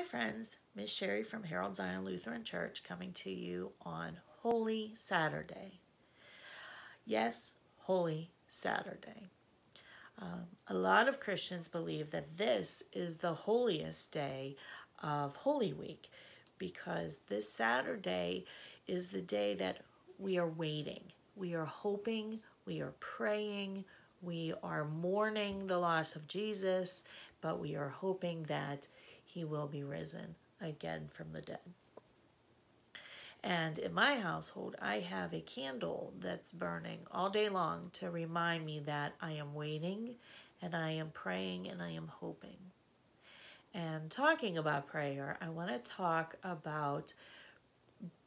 Hi, friends. Miss Sheri from Harrold Zion Lutheran Church coming to you on Holy Saturday. Yes, Holy Saturday. Um, a lot of Christians believe that this is the holiest day of Holy Week because this Saturday is the day that we are waiting. We are hoping, we are praying, we are mourning the loss of Jesus, but we are hoping that he will be risen again from the dead. And in my household, I have a candle that's burning all day long to remind me that I am waiting and I am praying and I am hoping. And talking about prayer, I want to talk about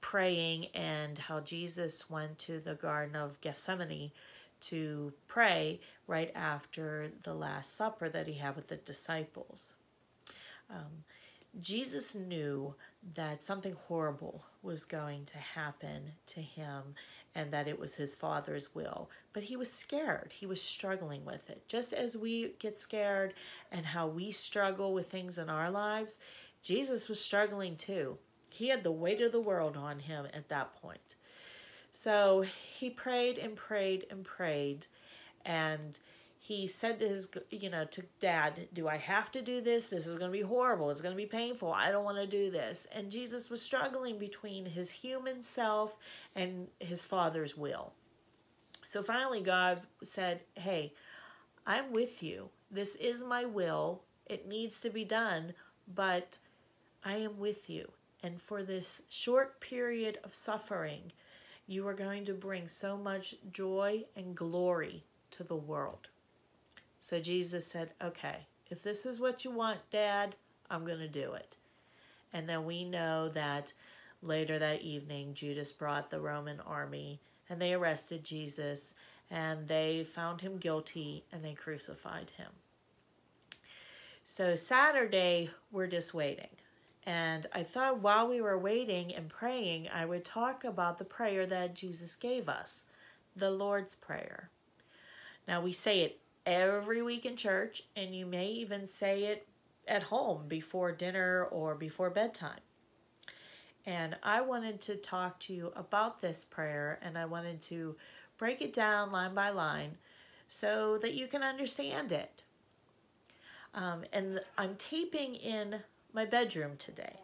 praying and how Jesus went to the Garden of Gethsemane to pray right after the Last Supper that he had with the disciples. Um, Jesus knew that something horrible was going to happen to him and that it was his father's will. But he was scared. He was struggling with it. Just as we get scared and how we struggle with things in our lives, Jesus was struggling too. He had the weight of the world on him at that point. So he prayed and prayed and prayed and he said to his, you know, to dad, Do I have to do this? This is going to be horrible. It's going to be painful. I don't want to do this. And Jesus was struggling between his human self and his father's will. So finally, God said, Hey, I'm with you. This is my will. It needs to be done, but I am with you. And for this short period of suffering, you are going to bring so much joy and glory to the world. So Jesus said, Okay, if this is what you want, Dad, I'm going to do it. And then we know that later that evening, Judas brought the Roman army and they arrested Jesus and they found him guilty and they crucified him. So Saturday, we're just waiting. And I thought while we were waiting and praying, I would talk about the prayer that Jesus gave us, the Lord's Prayer. Now, we say it every week in church, and you may even say it at home before dinner or before bedtime. And I wanted to talk to you about this prayer, and I wanted to break it down line by line so that you can understand it. Um, and I'm taping in my bedroom today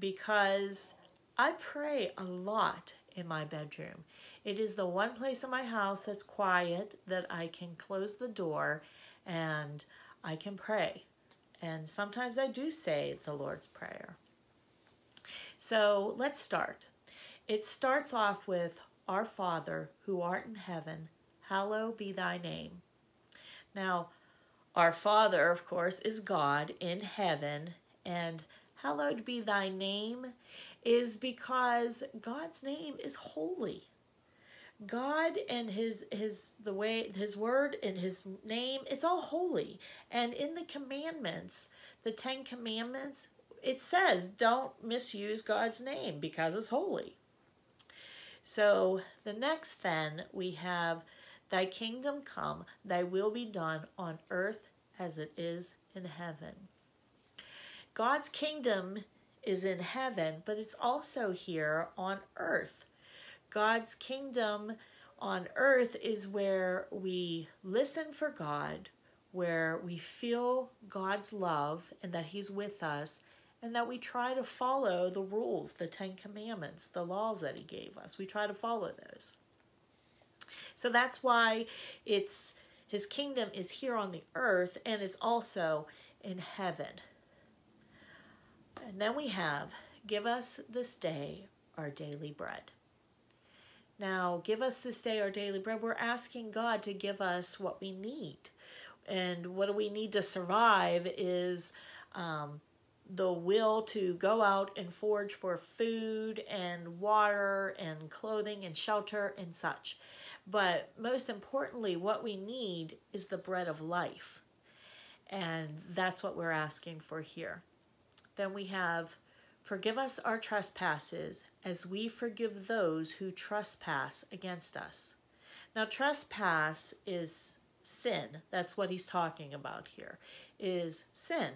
because I pray a lot in my bedroom. It is the one place in my house that's quiet that I can close the door and I can pray. And sometimes I do say the Lord's Prayer. So let's start. It starts off with Our Father who art in heaven, hallowed be thy name. Now, our Father, of course, is God in heaven, and hallowed be thy name is because God's name is holy. God and his his the way his word and his name it's all holy and in the commandments the 10 commandments it says don't misuse God's name because it's holy. So the next then we have thy kingdom come thy will be done on earth as it is in heaven. God's kingdom is in heaven, but it's also here on earth. God's kingdom on earth is where we listen for God, where we feel God's love and that He's with us, and that we try to follow the rules, the Ten Commandments, the laws that He gave us. We try to follow those. So that's why it's His kingdom is here on the earth and it's also in heaven. And then we have, give us this day our daily bread. Now, give us this day our daily bread. We're asking God to give us what we need. And what do we need to survive is um, the will to go out and forage for food and water and clothing and shelter and such. But most importantly, what we need is the bread of life. And that's what we're asking for here. Then we have, Forgive us our trespasses as we forgive those who trespass against us. Now, trespass is sin. That's what he's talking about here, is sin.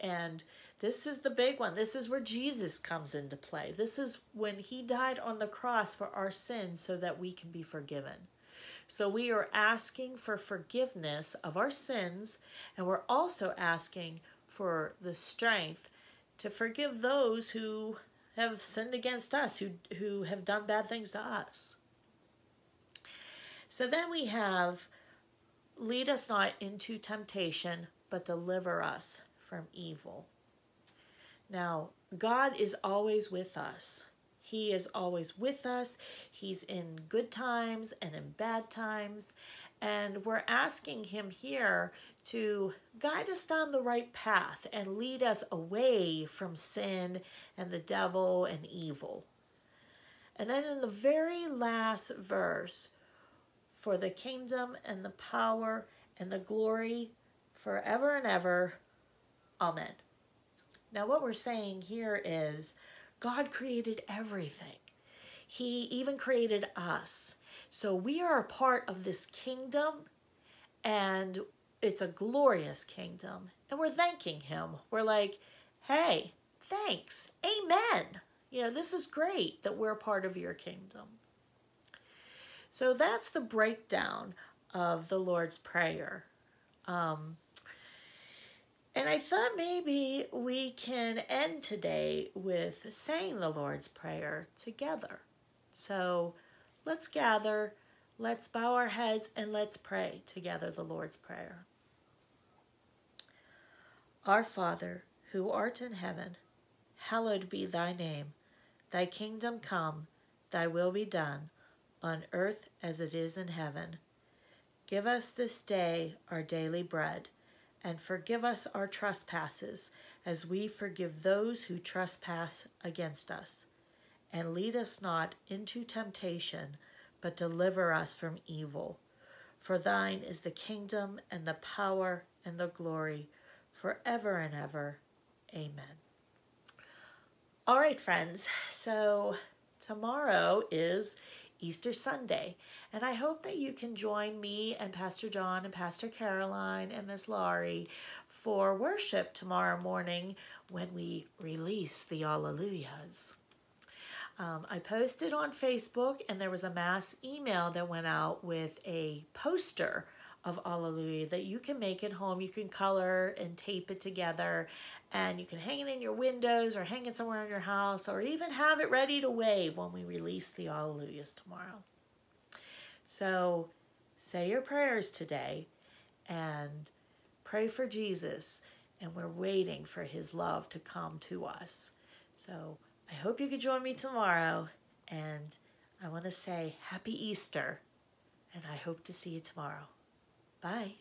And this is the big one. This is where Jesus comes into play. This is when he died on the cross for our sins so that we can be forgiven. So we are asking for forgiveness of our sins, and we're also asking for the strength to forgive those who have sinned against us, who, who have done bad things to us. So then we have, lead us not into temptation, but deliver us from evil. Now, God is always with us. He is always with us. He's in good times and in bad times. And we're asking Him here to guide us down the right path and lead us away from sin and the devil and evil. And then in the very last verse, for the kingdom and the power and the glory forever and ever. Amen. Now, what we're saying here is God created everything. He even created us. So we are a part of this kingdom and it's a glorious kingdom. And we're thanking him. We're like, hey, thanks. Amen. You know, this is great that we're part of your kingdom. So that's the breakdown of the Lord's Prayer. Um, and I thought maybe we can end today with saying the Lord's Prayer together. So let's gather, let's bow our heads, and let's pray together the Lord's Prayer. Our Father, who art in heaven, hallowed be thy name. Thy kingdom come, thy will be done, on earth as it is in heaven. Give us this day our daily bread and forgive us our trespasses as we forgive those who trespass against us. And lead us not into temptation, but deliver us from evil. For thine is the kingdom and the power and the glory forever and ever. Amen. All right, friends. So tomorrow is Easter Sunday. And I hope that you can join me and Pastor John and Pastor Caroline and Miss Laurie for worship tomorrow morning when we release the Alleluias. Um, I posted on Facebook and there was a mass email that went out with a poster of Alleluia that you can make at home. You can color and tape it together and you can hang it in your windows or hang it somewhere in your house or even have it ready to wave when we release the Alleluias tomorrow. So say your prayers today and pray for Jesus and we're waiting for his love to come to us. So I hope you can join me tomorrow and I want to say happy Easter and I hope to see you tomorrow. Bye.